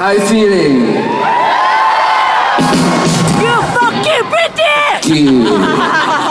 How you feeling? You fucking pretty!